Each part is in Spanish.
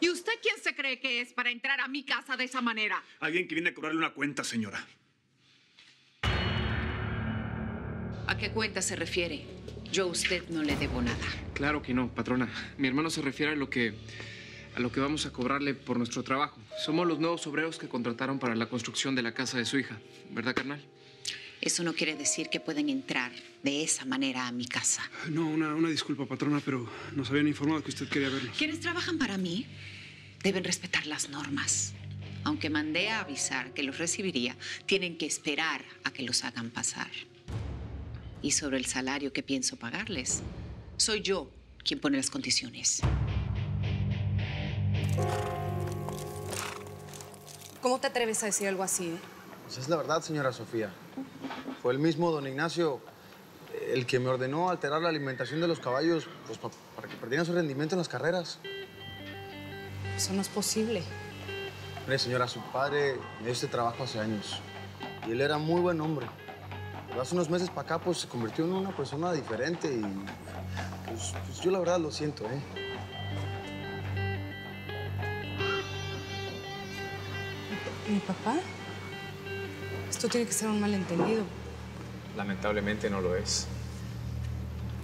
¿Y usted quién se cree que es para entrar a mi casa de esa manera? Alguien que viene a cobrarle una cuenta, señora. ¿A qué cuenta se refiere? Yo a usted no le debo nada. Claro que no, patrona. Mi hermano se refiere a lo que a lo que vamos a cobrarle por nuestro trabajo. Somos los nuevos obreros que contrataron para la construcción de la casa de su hija, ¿verdad, carnal? Eso no quiere decir que pueden entrar de esa manera a mi casa. No, una, una disculpa, patrona, pero nos habían informado que usted quería vernos. Quienes trabajan para mí deben respetar las normas. Aunque mandé a avisar que los recibiría, tienen que esperar a que los hagan pasar. Y sobre el salario que pienso pagarles, soy yo quien pone las condiciones. ¿Cómo te atreves a decir algo así? eh? Pues es la verdad, señora Sofía. Fue el mismo don Ignacio eh, el que me ordenó alterar la alimentación de los caballos pues, pa- para que perdieran su rendimiento en las carreras. Eso no es posible. Mire, señora, su padre me dio este trabajo hace años. Y él era muy buen hombre. Pero hace unos meses para acá, pues se convirtió en una persona diferente y. Pues, pues, yo la verdad lo siento, ¿eh? ¿Mi papá? Esto tiene que ser un malentendido. Lamentablemente no lo es.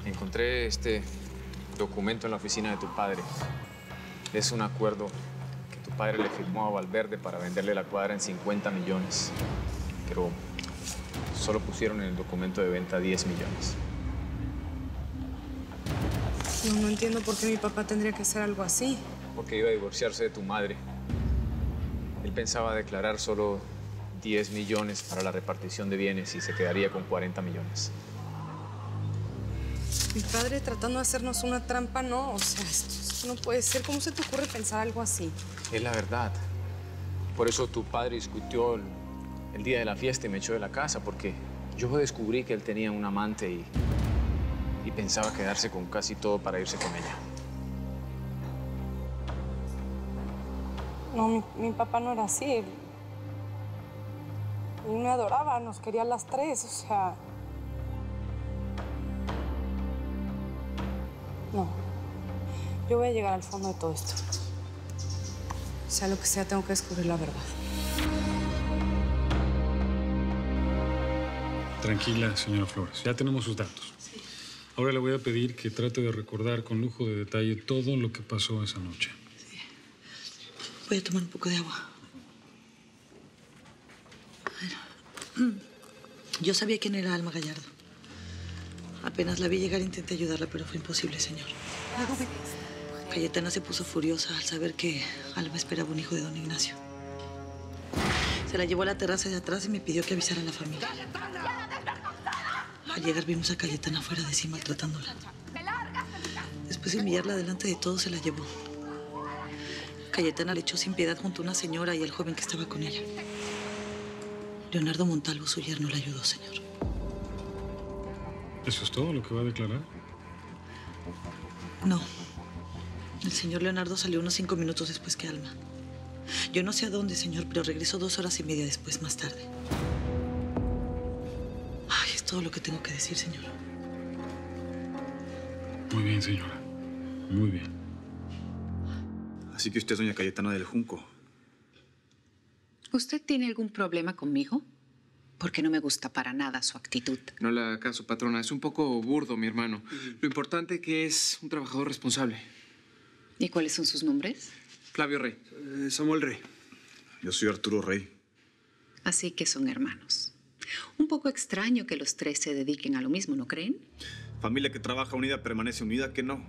Encontré este documento en la oficina de tu padre. Es un acuerdo que tu padre le firmó a Valverde para venderle la cuadra en 50 millones. Pero solo pusieron en el documento de venta 10 millones. No, no entiendo por qué mi papá tendría que hacer algo así. Porque iba a divorciarse de tu madre. Él pensaba declarar solo 10 millones para la repartición de bienes y se quedaría con 40 millones. Mi padre tratando de hacernos una trampa, no. O sea, esto, esto no puede ser. ¿Cómo se te ocurre pensar algo así? Es la verdad. Por eso tu padre discutió el, el día de la fiesta y me echó de la casa, porque yo descubrí que él tenía un amante y, y pensaba quedarse con casi todo para irse con ella. No, mi, mi papá no era así. Me adoraba, nos quería a las tres, o sea. No. Yo voy a llegar al fondo de todo esto. Sea lo que sea, tengo que descubrir la verdad. Tranquila, señora Flores. Ya tenemos sus datos. Ahora le voy a pedir que trate de recordar con lujo de detalle todo lo que pasó esa noche. Voy a tomar un poco de agua. Bueno. Yo sabía quién era Alma Gallardo. Apenas la vi llegar intenté ayudarla, pero fue imposible, señor. Cayetana se puso furiosa al saber que Alma esperaba un hijo de don Ignacio. Se la llevó a la terraza de atrás y me pidió que avisara a la familia. Al llegar vimos a Cayetana fuera de sí maltratándola. Después de humillarla delante de todos, se la llevó. Cayetana le echó sin piedad junto a una señora y al joven que estaba con ella. Leonardo Montalvo, su yerno, la ayudó, señor. ¿Eso es todo lo que va a declarar? No. El señor Leonardo salió unos cinco minutos después que Alma. Yo no sé a dónde, señor, pero regresó dos horas y media después, más tarde. Ay, es todo lo que tengo que decir, señor. Muy bien, señora. Muy bien. Así que usted es doña Cayetana del Junco. ¿Usted tiene algún problema conmigo? Porque no me gusta para nada su actitud. No le haga caso, patrona. Es un poco burdo, mi hermano. Lo importante que es un trabajador responsable. ¿Y cuáles son sus nombres? Flavio Rey. Eh, Samuel Rey. Yo soy Arturo Rey. Así que son hermanos. Un poco extraño que los tres se dediquen a lo mismo, ¿no creen? Familia que trabaja unida permanece unida, que no.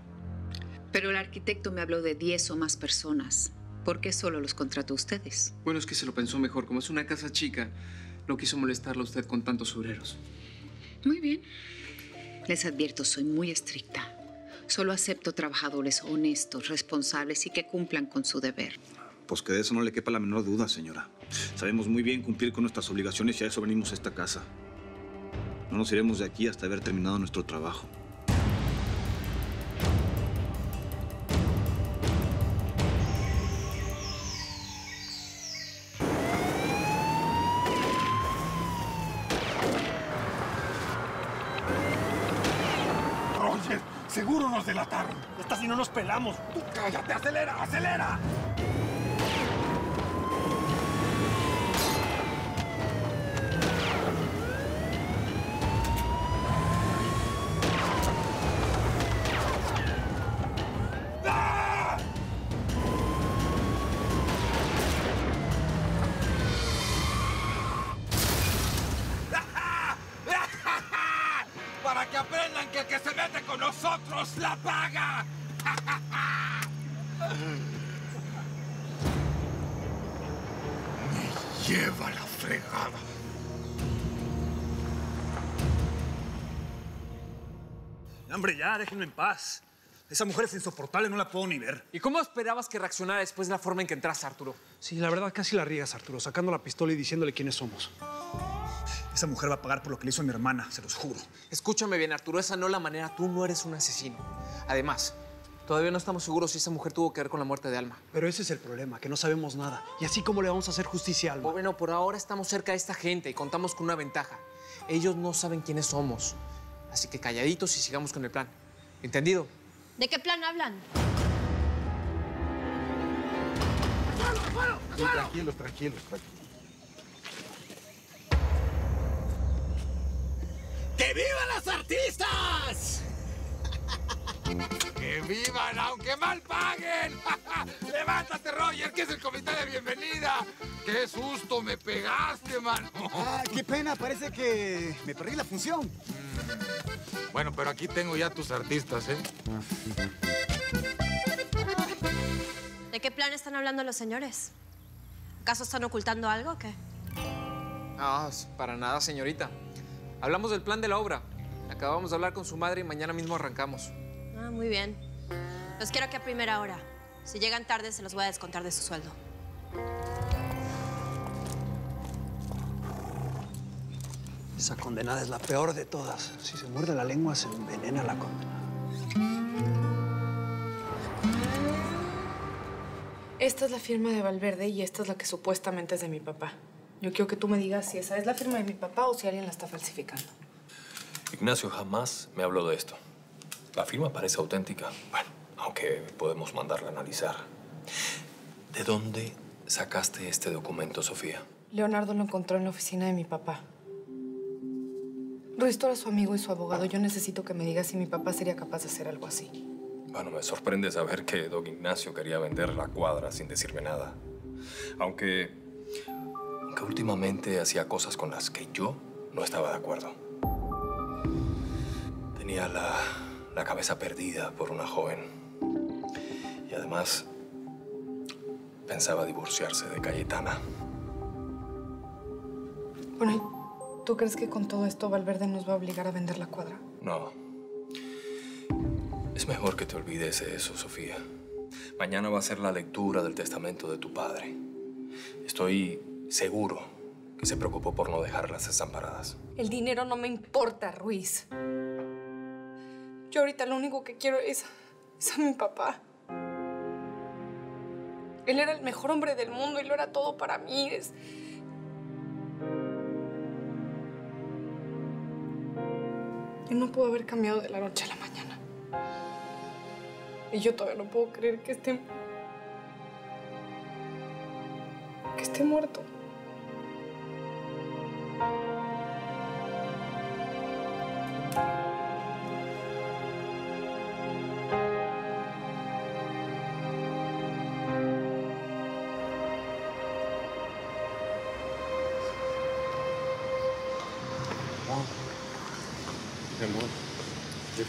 Pero el arquitecto me habló de 10 o más personas. ¿Por qué solo los contrató ustedes? Bueno, es que se lo pensó mejor. Como es una casa chica, no quiso molestarla a usted con tantos obreros. Muy bien. Les advierto, soy muy estricta. Solo acepto trabajadores honestos, responsables y que cumplan con su deber. Pues que de eso no le quepa la menor duda, señora. Sabemos muy bien cumplir con nuestras obligaciones y a eso venimos a esta casa. No nos iremos de aquí hasta haber terminado nuestro trabajo. No nos pelamos. Tú cállate, acelera, acelera. Lleva la fregada. Hombre, ya, déjenme en paz. Esa mujer es insoportable, no la puedo ni ver. ¿Y cómo esperabas que reaccionara después de la forma en que entraste, Arturo? Sí, la verdad casi la riegas, Arturo, sacando la pistola y diciéndole quiénes somos. Esa mujer va a pagar por lo que le hizo a mi hermana, se los juro. Escúchame bien, Arturo, esa no es la manera. Tú no eres un asesino. Además, todavía no estamos seguros si esa mujer tuvo que ver con la muerte de Alma. Pero ese es el problema, que no sabemos nada. Y así cómo le vamos a hacer justicia a Alma. Bueno, por ahora estamos cerca de esta gente y contamos con una ventaja. Ellos no saben quiénes somos. Así que calladitos y sigamos con el plan. ¿Entendido? ¿De qué plan hablan? Tranquilos, tranquilos, tranquilos. ¡Que vivan las artistas! ¡Que vivan aunque mal paguen! ¡Levántate, Roger, que es el comité de bienvenida! ¡Qué susto me pegaste, mano! Ah, qué pena, parece que me perdí la función. Bueno, pero aquí tengo ya tus artistas, ¿eh? ¿De qué plan están hablando los señores? ¿Acaso están ocultando algo o qué? Ah, para nada, señorita. Hablamos del plan de la obra. Acabamos de hablar con su madre y mañana mismo arrancamos. Ah, muy bien. Los quiero aquí a primera hora. Si llegan tarde, se los voy a descontar de su sueldo. Esa condenada es la peor de todas. Si se muerde la lengua, se envenena la condenada. Esta es la firma de Valverde y esta es la que supuestamente es de mi papá. Yo quiero que tú me digas si esa es la firma de mi papá o si alguien la está falsificando. Ignacio jamás me habló de esto. La firma parece auténtica. Bueno, aunque podemos mandarla a analizar. ¿De dónde sacaste este documento, Sofía? Leonardo lo encontró en la oficina de mi papá. Ruiz, eres su amigo y su abogado. Yo necesito que me digas si mi papá sería capaz de hacer algo así. Bueno, me sorprende saber que don Ignacio quería vender la cuadra sin decirme nada. Aunque, aunque últimamente hacía cosas con las que yo no estaba de acuerdo. Tenía la, la cabeza perdida por una joven. Y además pensaba divorciarse de Cayetana. Bueno, ¿y ¿tú crees que con todo esto Valverde nos va a obligar a vender la cuadra? No. Es mejor que te olvides de eso, Sofía. Mañana va a ser la lectura del testamento de tu padre. Estoy seguro que se preocupó por no dejarlas desamparadas. El dinero no me importa, Ruiz. Yo ahorita lo único que quiero es, es a mi papá. Él era el mejor hombre del mundo y lo era todo para mí. Es... Él no pudo haber cambiado de la noche a la mañana. Y yo todavía no puedo creer que esté... que esté muerto.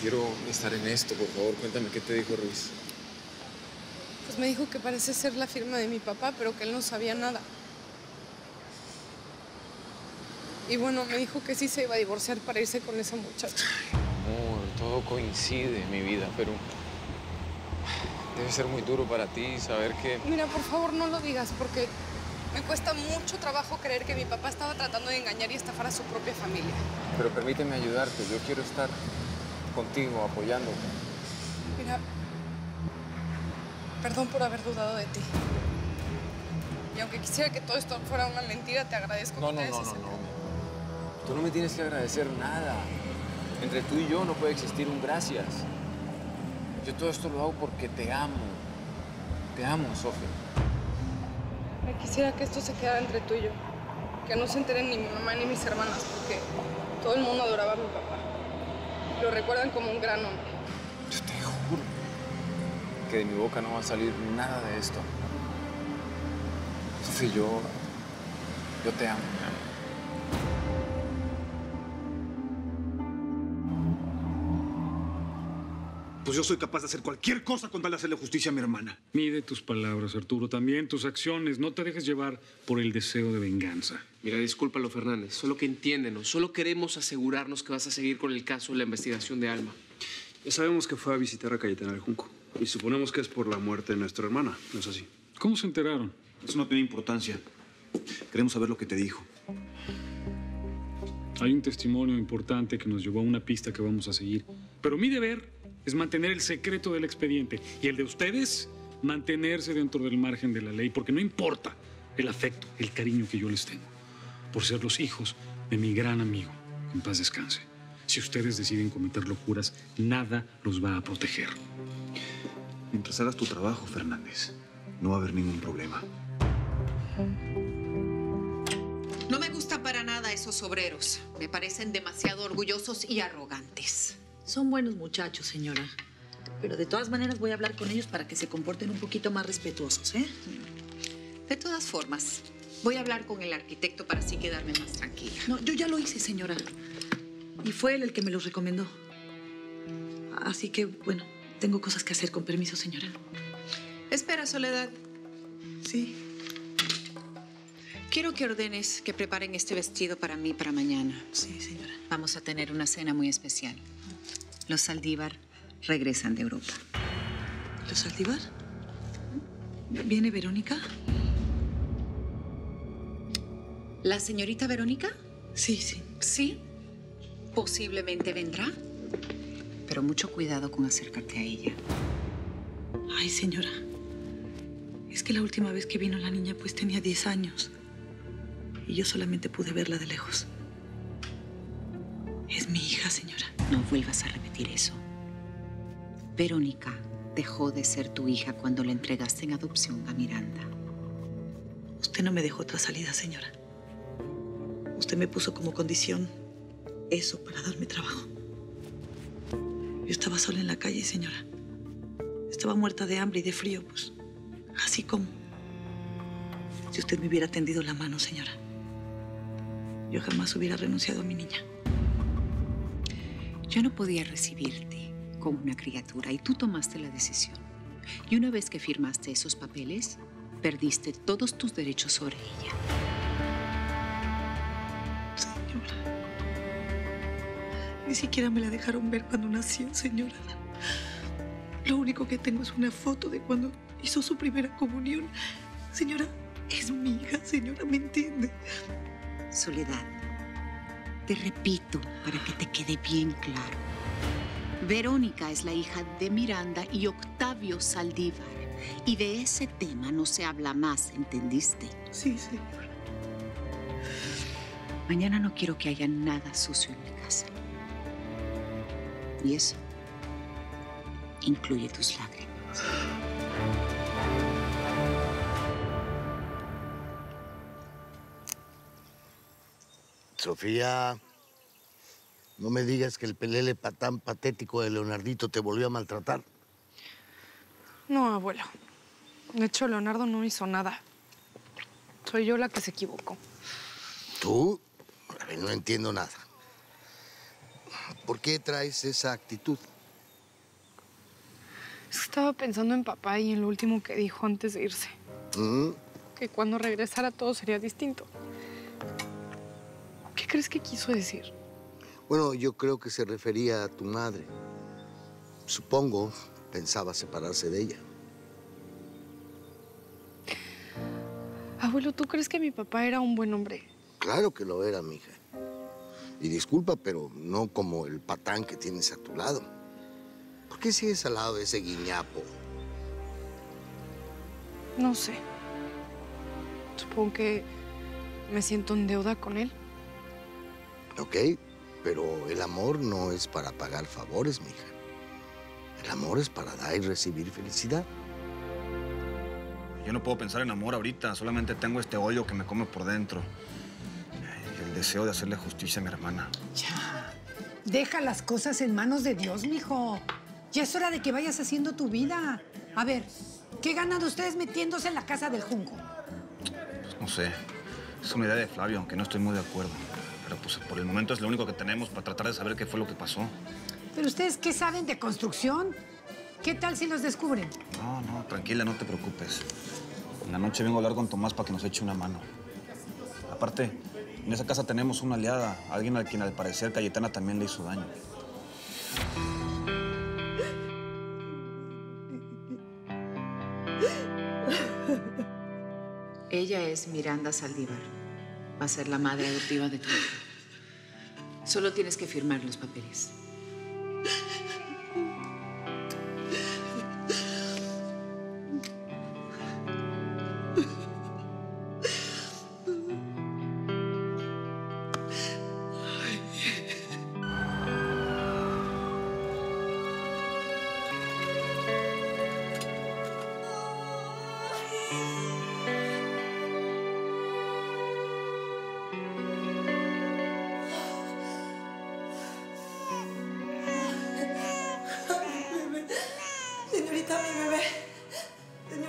Quiero estar en esto, por favor. Cuéntame qué te dijo Ruiz. Pues me dijo que parece ser la firma de mi papá, pero que él no sabía nada. Y bueno, me dijo que sí se iba a divorciar para irse con esa muchacha. Amor, todo coincide en mi vida, pero debe ser muy duro para ti saber que... Mira, por favor, no lo digas, porque me cuesta mucho trabajo creer que mi papá estaba tratando de engañar y estafar a su propia familia. Pero permíteme ayudarte. Yo quiero estar contigo, apoyándote. Mira, perdón por haber dudado de ti. Y aunque quisiera que todo esto fuera una mentira, te agradezco No, que no, te no, no, no. Tú no me tienes que agradecer nada. Entre tú y yo no puede existir un gracias. Yo todo esto lo hago porque te amo. Te amo, Sofía. Me quisiera que esto se quedara entre tú y yo. Que no se enteren ni mi mamá ni mis hermanas, porque todo el mundo adoraba a mi papá. Lo recuerdan como un gran hombre. Yo te juro que de mi boca no va a salir nada de esto. Sofía, yo. Yo te amo, Pues yo soy capaz de hacer cualquier cosa con tal de hacerle justicia a mi hermana. Mide tus palabras, Arturo, también tus acciones. No te dejes llevar por el deseo de venganza. Mira, discúlpalo, Fernández. Solo que entiéndenos. Solo queremos asegurarnos que vas a seguir con el caso de la investigación de Alma. Ya sabemos que fue a visitar a Cayetana del Junco. Y suponemos que es por la muerte de nuestra hermana, ¿no es así? ¿Cómo se enteraron? Eso no tiene importancia. Queremos saber lo que te dijo. Hay un testimonio importante que nos llevó a una pista que vamos a seguir. Pero mi deber es mantener el secreto del expediente. Y el de ustedes, mantenerse dentro del margen de la ley, porque no importa el afecto, el cariño que yo les tengo, por ser los hijos de mi gran amigo. En paz descanse. Si ustedes deciden cometer locuras, nada los va a proteger. Mientras hagas tu trabajo, Fernández, no va a haber ningún problema. No me gustan para nada esos obreros. Me parecen demasiado orgullosos y arrogantes. Son buenos muchachos, señora. Pero de todas maneras voy a hablar con ellos para que se comporten un poquito más respetuosos, ¿eh? De todas formas, voy a hablar con el arquitecto para así quedarme más tranquila. No, yo ya lo hice, señora. Y fue él el que me los recomendó. Así que, bueno, tengo cosas que hacer. Con permiso, señora. Espera, Soledad. Sí. Quiero que ordenes que preparen este vestido para mí para mañana. Sí, señora. Vamos a tener una cena muy especial. Los Saldívar regresan de Europa. ¿Los Saldívar? ¿Viene Verónica? ¿La señorita Verónica? Sí, sí. Sí. Posiblemente vendrá. Pero mucho cuidado con acercarte a ella. Ay, señora. Es que la última vez que vino la niña pues tenía 10 años. Y yo solamente pude verla de lejos. Es mi hija, señora. No vuelvas a repetir eso. Verónica dejó de ser tu hija cuando la entregaste en adopción a Miranda. Usted no me dejó otra salida, señora. Usted me puso como condición eso para darme trabajo. Yo estaba sola en la calle, señora. Estaba muerta de hambre y de frío, pues. Así como. Si usted me hubiera tendido la mano, señora. Yo jamás hubiera renunciado a mi niña. Yo no podía recibirte como una criatura y tú tomaste la decisión. Y una vez que firmaste esos papeles, perdiste todos tus derechos sobre ella. Señora. Ni siquiera me la dejaron ver cuando nació, señora. Lo único que tengo es una foto de cuando hizo su primera comunión. Señora, es mi hija, señora, ¿me entiende? Soledad, te repito para que te quede bien claro. Verónica es la hija de Miranda y Octavio Saldívar. Y de ese tema no se habla más, ¿entendiste? Sí, señora. Mañana no quiero que haya nada sucio en la casa. Y eso incluye tus lágrimas. Sofía, no me digas que el pelele patán patético de Leonardito te volvió a maltratar. No, abuelo. De hecho, Leonardo no hizo nada. Soy yo la que se equivocó. ¿Tú? A ver, no entiendo nada. ¿Por qué traes esa actitud? Estaba pensando en papá y en lo último que dijo antes de irse. ¿Mm? Que cuando regresara todo sería distinto. ¿Qué crees que quiso decir? Bueno, yo creo que se refería a tu madre. Supongo pensaba separarse de ella. Abuelo, ¿tú crees que mi papá era un buen hombre? Claro que lo era, mija. Y disculpa, pero no como el patán que tienes a tu lado. ¿Por qué sigues al lado de ese guiñapo? No sé. Supongo que me siento en deuda con él. Ok, pero el amor no es para pagar favores, mija. El amor es para dar y recibir felicidad. Yo no puedo pensar en amor ahorita, solamente tengo este odio que me come por dentro. Y el deseo de hacerle justicia a mi hermana. Ya. Deja las cosas en manos de Dios, mijo. Ya es hora de que vayas haciendo tu vida. A ver, ¿qué ganan ustedes metiéndose en la casa del Junco? Pues no sé. Es una idea de Flavio, aunque no estoy muy de acuerdo. Pero pues por el momento es lo único que tenemos para tratar de saber qué fue lo que pasó. ¿Pero ustedes qué saben de construcción? ¿Qué tal si los descubren? No, no, tranquila, no te preocupes. En la noche vengo a hablar con Tomás para que nos eche una mano. Aparte, en esa casa tenemos una aliada, alguien al quien al parecer Cayetana también le hizo daño. Ella es Miranda Saldívar. Va a ser la madre adoptiva de tu hijo. Solo tienes que firmar los papeles.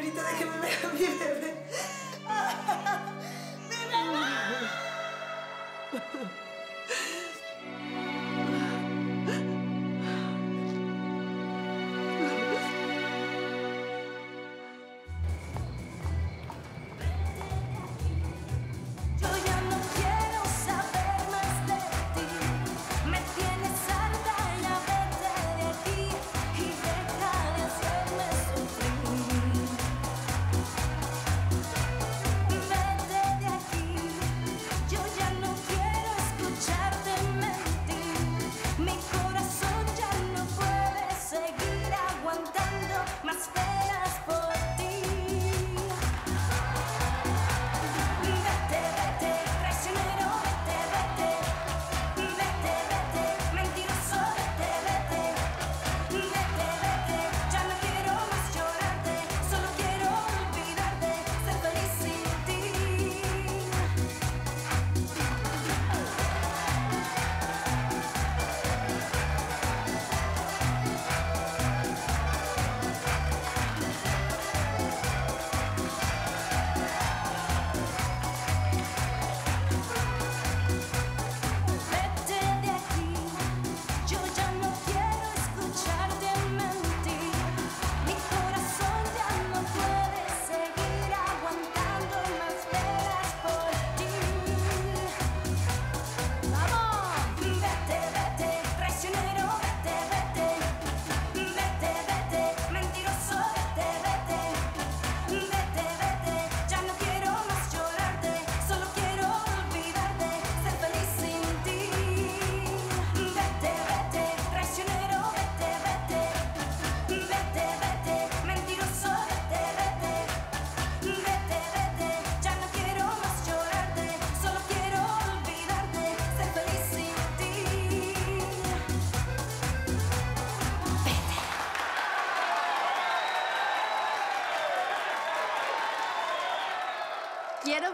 Señorita, déjeme ver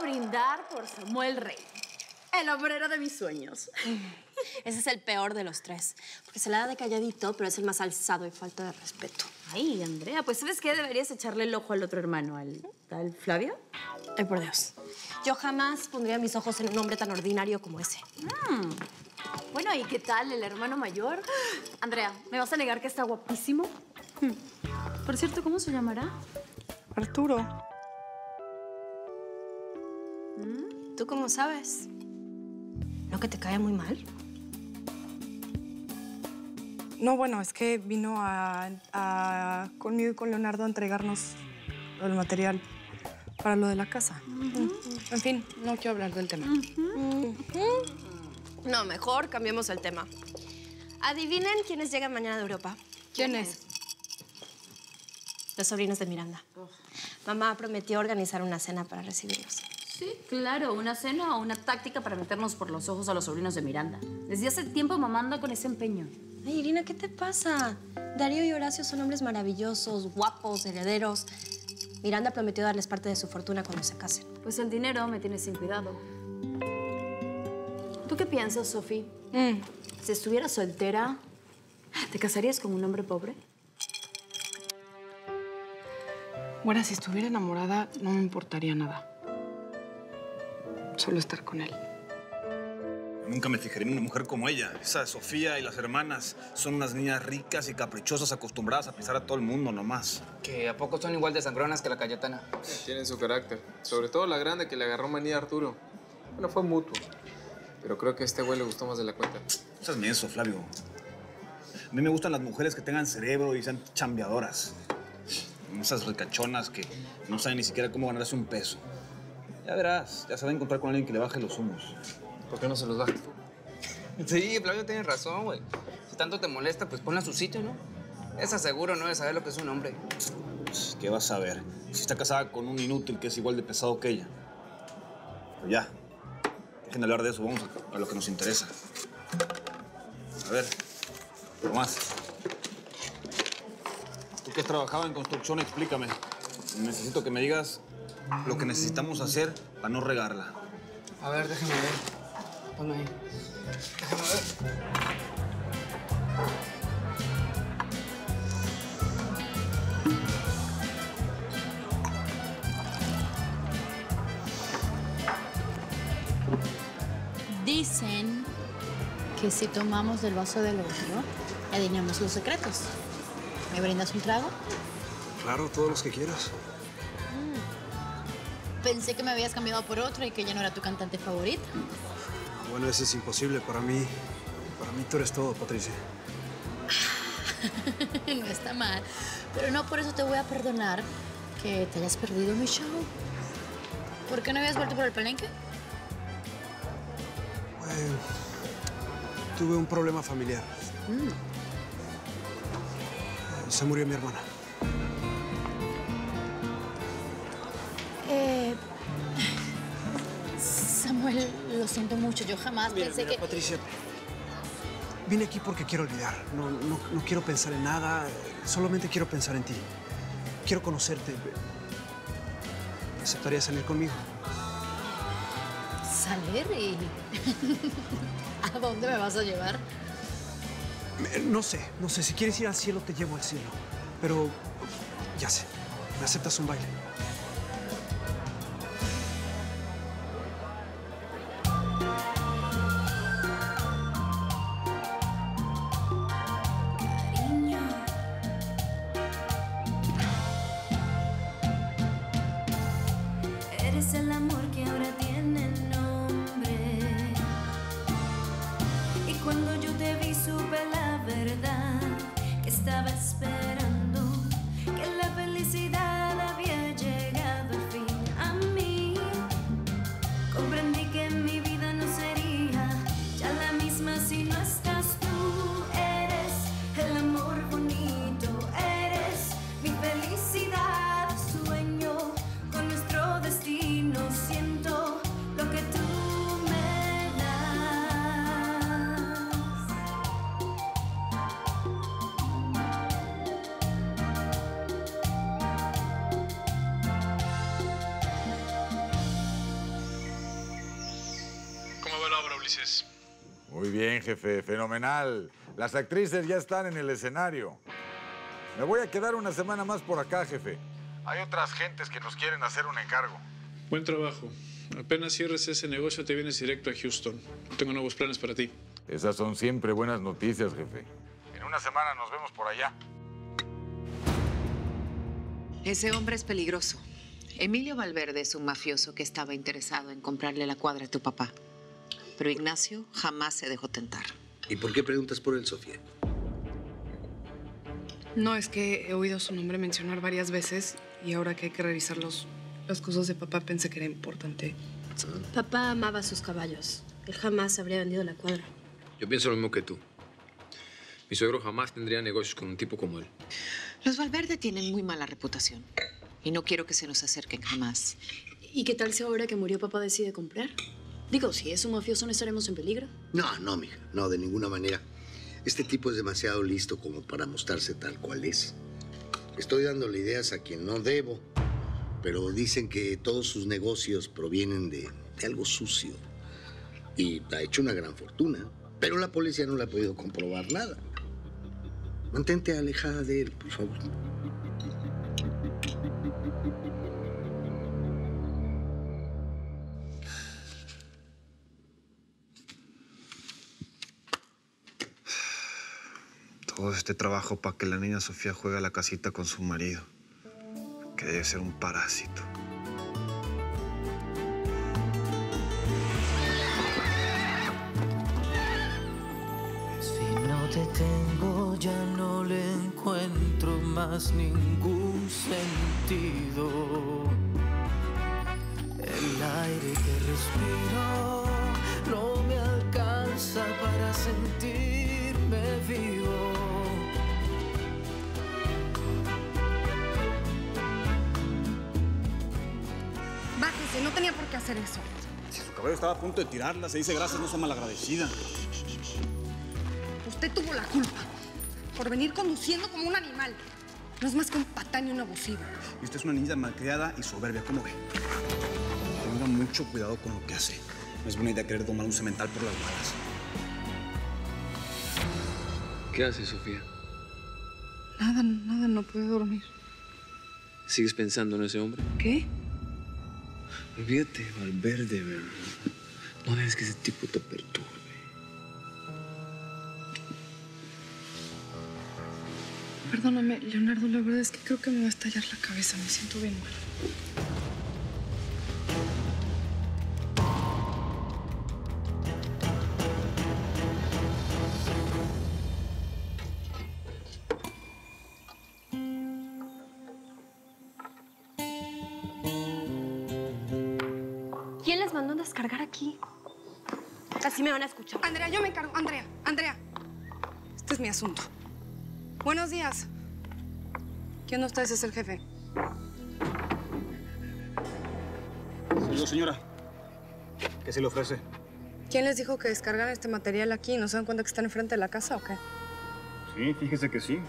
brindar por Samuel Rey, el obrero de mis sueños. Ese es el peor de los tres, porque se la da de calladito, pero es el más alzado y falta de respeto. Ay, Andrea, pues ¿sabes qué? Deberías echarle el ojo al otro hermano, al tal Flavio. Ay, por Dios. Yo jamás pondría mis ojos en un hombre tan ordinario como ese. Mm. Bueno, ¿y qué tal el hermano mayor? Andrea, ¿me vas a negar que está guapísimo? Hmm. Por cierto, ¿cómo se llamará? Arturo. ¿Tú cómo sabes? ¿No que te cae muy mal? No, bueno, es que vino a, a- conmigo y con Leonardo a entregarnos el material para lo de la casa. En fin, no quiero hablar del tema. No, mejor cambiemos el tema. Adivinen quiénes llegan mañana de Europa. ¿Quiénes? Los sobrinos de Miranda. Mamá prometió organizar una cena para recibirlos. Sí, claro, una cena o una táctica para meternos por los ojos a los sobrinos de Miranda. Desde hace tiempo mamá anda con ese empeño. Ay, Irina, ¿qué te pasa? Darío y Horacio son hombres maravillosos, guapos, herederos. Miranda prometió darles parte de su fortuna cuando se casen. Pues el dinero me tiene sin cuidado. ¿Tú qué piensas, Sofi? Si estuvieras soltera, ¿te casarías con un hombre pobre? Bueno, si estuviera enamorada, no me importaría nada. Solo estar con él. Nunca me fijaría en una mujer como ella. Esa Sofía y las hermanas son unas niñas ricas y caprichosas acostumbradas a pisar a todo el mundo nomás. Que a poco son igual de sangronas que la Cayetana. Tienen su carácter. Sobre todo la grande que le agarró manía a Arturo. Bueno, fue mutuo. Pero creo que a este güey le gustó más de la cuenta. Seas menso, Flavio. A mí me gustan las mujeres que tengan cerebro y sean chambeadoras. Esas ricachonas que no saben ni siquiera cómo ganarse un peso. Ya verás, ya se va a encontrar con alguien que le baje los humos. ¿Por qué no se los bajas tú? Sí, Flavio tiene razón, güey. Si tanto te molesta, pues ponla a su sitio, ¿no? Esa seguro no debe saber lo que es un hombre. Pues, ¿Qué vas a ver? Si está casada con un inútil que es igual de pesado que ella. Pero ya, dejen de hablar de eso, vamos a, a lo que nos interesa. A ver, Tomás. Tú que has trabajado en construcción, explícame. Necesito que me digas lo que necesitamos hacer para no regarla. A ver, déjame ver. Ponme ahí. Déjame ver. Dicen que si tomamos del vaso del otro, adivinamos los secretos. ¿Me brindas un trago? Claro, todos los que quieras. Pensé que me habías cambiado por otro y que ya no era tu cantante favorita. Bueno, eso es imposible para mí. Para mí tú eres todo, Patricia. no está mal. Pero no por eso te voy a perdonar que te hayas perdido mi show. ¿Por qué no habías vuelto por el palenque? Tuve un problema familiar. Mm. Se murió mi hermana. Eh, Samuel, lo siento mucho. Yo jamás Mira, pensé mira, que... Patricia, vine aquí porque quiero olvidar. No, no, no quiero pensar en nada. Solamente quiero pensar en ti. Quiero conocerte. ¿Aceptarías salir conmigo? ¿Salir y...? ¿A dónde me vas a llevar? No sé, no sé. Si quieres ir al cielo, te llevo al cielo. Pero ya sé. ¿Me aceptas un baile? Muy bien, jefe, fenomenal. Las actrices ya están en el escenario. Me voy a quedar una semana más por acá, jefe. Hay otras gentes que nos quieren hacer un encargo. Buen trabajo. Apenas cierres ese negocio, te vienes directo a Houston. Tengo nuevos planes para ti. Esas son siempre buenas noticias, jefe. En una semana nos vemos por allá. Ese hombre es peligroso. Emilio Valverde es un mafioso que estaba interesado en comprarle la cuadra a tu papá. Pero Ignacio jamás se dejó tentar. ¿Y por qué preguntas por él, Sofía? No, es que he oído su nombre mencionar varias veces y ahora que hay que revisar los, las cosas de papá pensé que era importante. Papá amaba sus caballos. Él jamás habría vendido la cuadra. Yo pienso lo mismo que tú. Mi suegro jamás tendría negocios con un tipo como él. Los Valverde tienen muy mala reputación. Y no quiero que se nos acerquen jamás. ¿Y qué tal si ahora que murió papá decide comprar? Digo, si es un mafioso no estaremos en peligro. No, no, mija, no, de ninguna manera. Este tipo es demasiado listo como para mostrarse tal cual es. Estoy dándole ideas a quien no debo, pero dicen que todos sus negocios provienen de, de algo sucio. Y ha hecho una gran fortuna, pero la policía no le ha podido comprobar nada. Mantente alejada de él, por favor. Todo este trabajo para que la niña Sofía juegue a la casita con su marido. Que debe ser un parásito. Si no te tengo ya no le encuentro más ningún sentido. El aire que respiro no me alcanza para sentirme vivo. Hacer eso. Si su cabello estaba a punto de tirarla, se dice gracias, no sea malagradecida. Usted tuvo la culpa por venir conduciendo como un animal. No es más que un patán y un abusivo. Y usted es una niña malcriada y soberbia, ¿cómo ve? Tenga mucho cuidado con lo que hace. No es buena idea querer tomar un cemental por las malas. ¿Qué haces, Sofía? Nada, nada, no puedo dormir. ¿Sigues pensando en ese hombre? ¿Qué? Olvídate, Valverde, ¿verdad? No dejes que ese tipo te perturbe. Perdóname, Leonardo, la verdad es que creo que me va a estallar la cabeza. Me siento bien mal. Me van a escuchar. Andrea, yo me encargo. Andrea, Andrea. Este es mi asunto. Buenos días. ¿Quién de ustedes es el jefe? Soy yo, señora. ¿Qué se le ofrece? ¿Quién les dijo que descargan este material aquí? ¿No se dan cuenta que están enfrente de la casa o qué? Sí, fíjese que sí.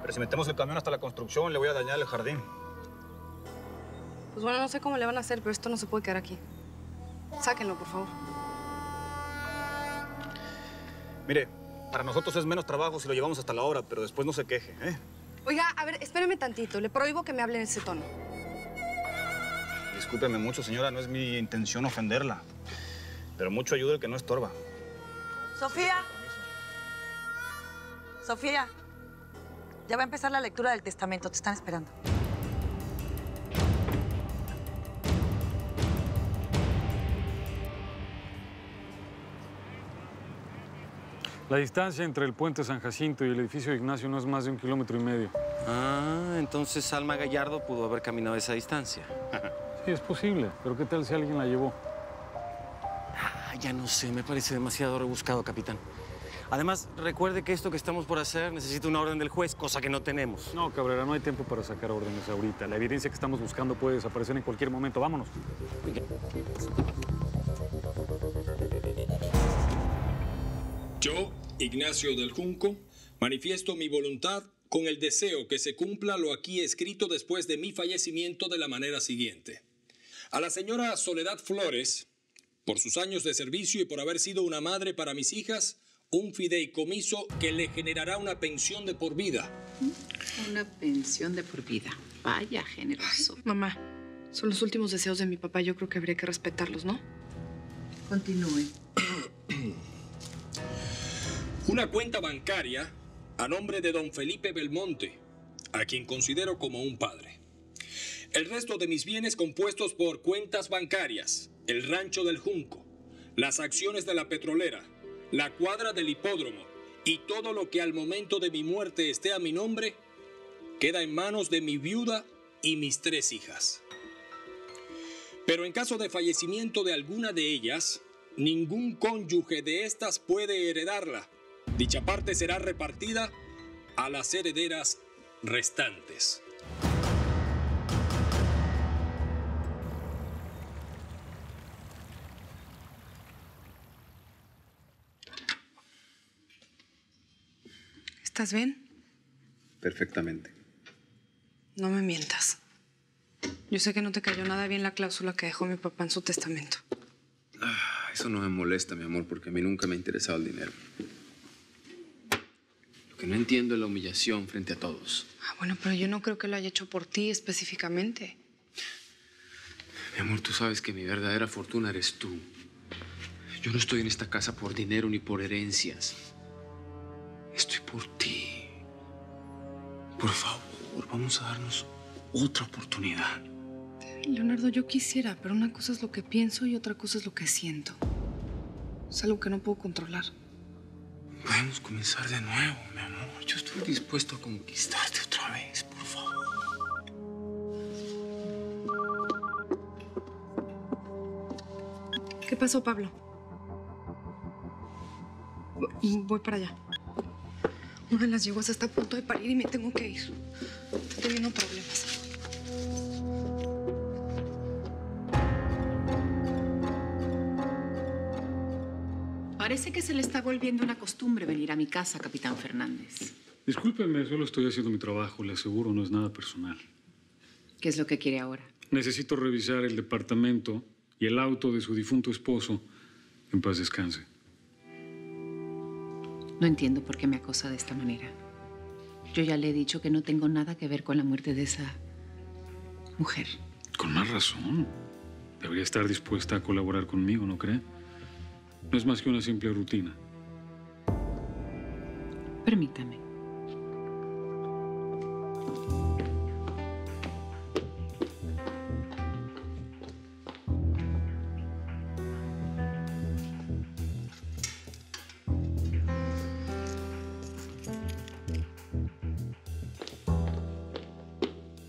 Pero si metemos el camión hasta la construcción, le voy a dañar el jardín. Pues bueno, no sé cómo le van a hacer, pero esto no se puede quedar aquí. Sáquenlo, por favor. Mire, para nosotros es menos trabajo si lo llevamos hasta la hora, pero después no se queje, ¿eh? Oiga, a ver, espéreme tantito. Le prohíbo que me hable en ese tono. Discúlpeme mucho, señora, no es mi intención ofenderla. Pero mucho ayuda el que no estorba. Sofía. Sofía. Ya va a empezar la lectura del testamento. Te están esperando. La distancia entre el puente San Jacinto y el edificio de Ignacio no es más de un kilómetro y medio. Ah, entonces Alma Gallardo pudo haber caminado esa distancia. Sí, es posible, pero ¿qué tal si alguien la llevó? Ah, ya no sé, me parece demasiado rebuscado, capitán. Además, recuerde que esto que estamos por hacer necesita una orden del juez, cosa que no tenemos. No, Cabrera, no hay tiempo para sacar órdenes ahorita. La evidencia que estamos buscando puede desaparecer en cualquier momento. Vámonos. Yo, Ignacio del Junco, manifiesto mi voluntad con el deseo que se cumpla lo aquí escrito después de mi fallecimiento de la manera siguiente. A la señora Soledad Flores, por sus años de servicio y por haber sido una madre para mis hijas, un fideicomiso que le generará una pensión de por vida. Una pensión de por vida. Vaya generoso. Mamá, son los últimos deseos de mi papá. Yo creo que habría que respetarlos, ¿no? Continúe. Una cuenta bancaria a nombre de don Felipe Belmonte, a quien considero como un padre. El resto de mis bienes compuestos por cuentas bancarias, el rancho del Junco, las acciones de la petrolera, la cuadra del hipódromo y todo lo que al momento de mi muerte esté a mi nombre, queda en manos de mi viuda y mis tres hijas. Pero en caso de fallecimiento de alguna de ellas, ningún cónyuge de estas puede heredarla. Dicha parte será repartida a las herederas restantes. ¿Estás bien? Perfectamente. No me mientas. Yo sé que no te cayó nada bien la cláusula que dejó mi papá en su testamento. Ah, Eso no me molesta, mi amor, porque a mí nunca me ha interesado el dinero. Que no entiendo la humillación frente a todos. Ah, bueno, pero yo no creo que lo haya hecho por ti específicamente. Mi amor, tú sabes que mi verdadera fortuna eres tú. Yo no estoy en esta casa por dinero ni por herencias. Estoy por ti. Por favor, vamos a darnos otra oportunidad. Leonardo, yo quisiera, pero una cosa es lo que pienso y otra cosa es lo que siento. Es algo que no puedo controlar. Podemos comenzar de nuevo, mi amor. Yo estoy dispuesto a conquistarte otra vez, por favor. ¿Qué pasó, Pablo? Voy para allá. Una de las yeguas está a punto de parir y me tengo que ir. Está teniendo problemas. Que se le está volviendo una costumbre venir a mi casa, capitán Fernández. Discúlpeme, solo estoy haciendo mi trabajo. Le aseguro, no es nada personal. ¿Qué es lo que quiere ahora? Necesito revisar el departamento y el auto de su difunto esposo. En paz descanse. No entiendo por qué me acosa de esta manera. Yo ya le he dicho que no tengo nada que ver con la muerte de esa mujer. Con más razón. Debería estar dispuesta a colaborar conmigo, ¿no cree? No es más que una simple rutina. Permítame.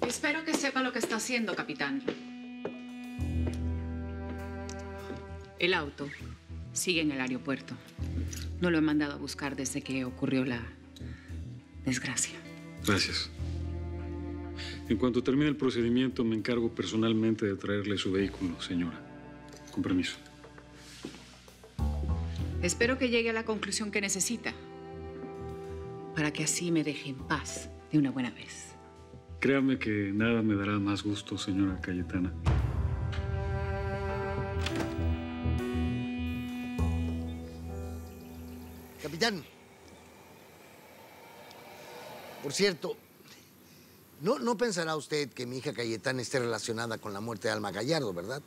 Espero que sepa lo que está haciendo, capitán. El auto sigue en el aeropuerto. No lo he mandado a buscar desde que ocurrió la desgracia. Gracias. En cuanto termine el procedimiento, me encargo personalmente de traerle su vehículo, señora. Con permiso. Espero que llegue a la conclusión que necesita, para que así me deje en paz de una buena vez. Créame que nada me dará más gusto, señora Cayetana. Por cierto, no, no pensará usted que mi hija Cayetana esté relacionada con la muerte de Alma Gallardo, ¿verdad?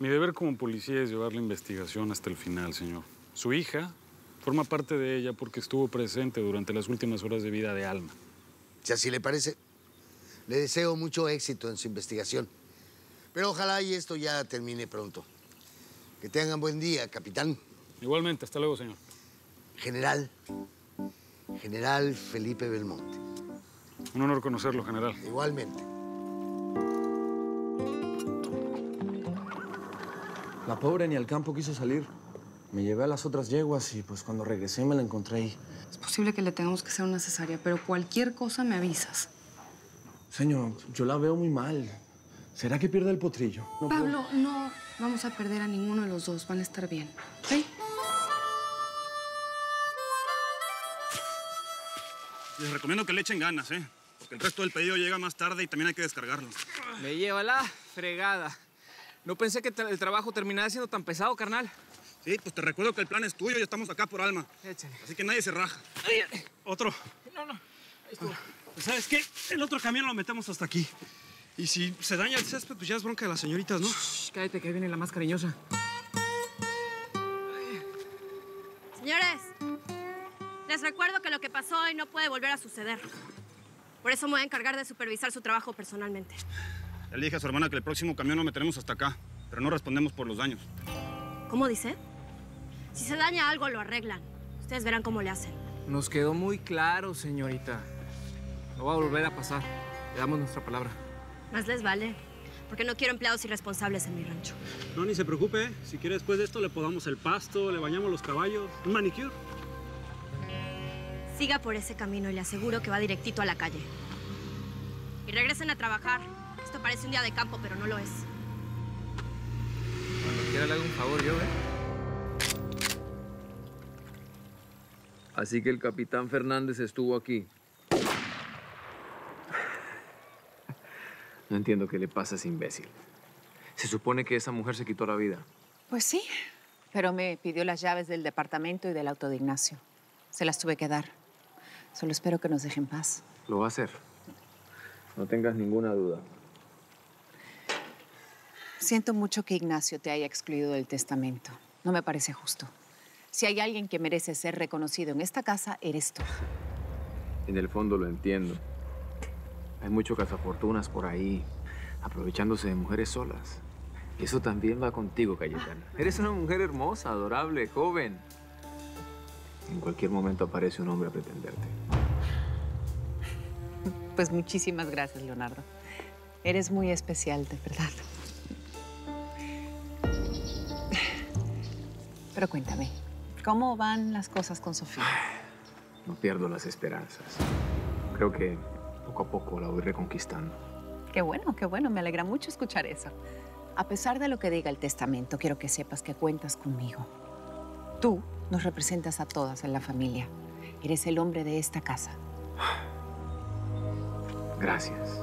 Mi deber como policía es llevar la investigación hasta el final, señor. Su hija forma parte de ella porque estuvo presente durante las últimas horas de vida de Alma. Si así le parece, le deseo mucho éxito en su investigación. Pero ojalá y esto ya termine pronto. Que tengan buen día, capitán. Igualmente, hasta luego, señor. General. General Felipe Belmonte. Un honor conocerlo, general. Igualmente. La pobre ni al campo quiso salir. Me llevé a las otras yeguas y pues cuando regresé me la encontré ahí. Es posible que le tengamos que hacer una cesárea, pero cualquier cosa me avisas. Señor, yo la veo muy mal. ¿Será que pierde el potrillo? No puedo- Pablo, no vamos a perder a ninguno de los dos. Van a estar bien. ¿Ok? Les recomiendo que le echen ganas, ¿eh? Porque el resto del pedido llega más tarde y también hay que descargarlo. Me lleva la fregada. No pensé que el trabajo terminara siendo tan pesado, carnal. Sí, pues te recuerdo que el plan es tuyo y estamos acá por alma. Échale. Así que nadie se raja. Otro. No, no. ¿Sabes qué? El otro camión lo metemos hasta aquí. Y si se daña el césped, pues ya es bronca de las señoritas, ¿no? cállate, que ahí viene la más cariñosa. Les recuerdo que lo que pasó hoy no puede volver a suceder. Por eso me voy a encargar de supervisar su trabajo personalmente. Ya le dije a su hermana que el próximo camión lo meteremos hasta acá, pero no respondemos por los daños. ¿Cómo dice? Si se daña algo, lo arreglan. Ustedes verán cómo le hacen. Nos quedó muy claro, señorita. No va a volver a pasar. Le damos nuestra palabra. Más les vale, porque no quiero empleados irresponsables en mi rancho. No, ni se preocupe. Si quiere después de esto le podamos el pasto, le bañamos los caballos. Un manicure. Siga por ese camino y le aseguro que va directito a la calle. Y regresen a trabajar. Esto parece un día de campo, pero no lo es. Cuando quiera le hago un favor yo, ¿eh? Así que el capitán Fernández estuvo aquí. No entiendo qué le pasa a ese imbécil. Se supone que esa mujer se quitó la vida. Pues sí, pero me pidió las llaves del departamento y del auto de Ignacio. Se las tuve que dar. Solo espero que nos deje en paz. Lo va a hacer. No tengas ninguna duda. Siento mucho que Ignacio te haya excluido del testamento. No me parece justo. Si hay alguien que merece ser reconocido en esta casa, eres tú. En el fondo lo entiendo. Hay muchos cazafortunas por ahí, aprovechándose de mujeres solas. Eso también va contigo, Cayetana. Eres una mujer hermosa, adorable, joven. En cualquier momento aparece un hombre a pretenderte. Pues muchísimas gracias, Leonardo. Eres muy especial, de verdad. Pero cuéntame, ¿cómo van las cosas con Sofía? No pierdo las esperanzas. Creo que poco a poco la voy reconquistando. Qué bueno, qué bueno. Me alegra mucho escuchar eso. A pesar de lo que diga el testamento, quiero que sepas que cuentas conmigo. Tú nos representas a todas en la familia. Eres el hombre de esta casa. Gracias.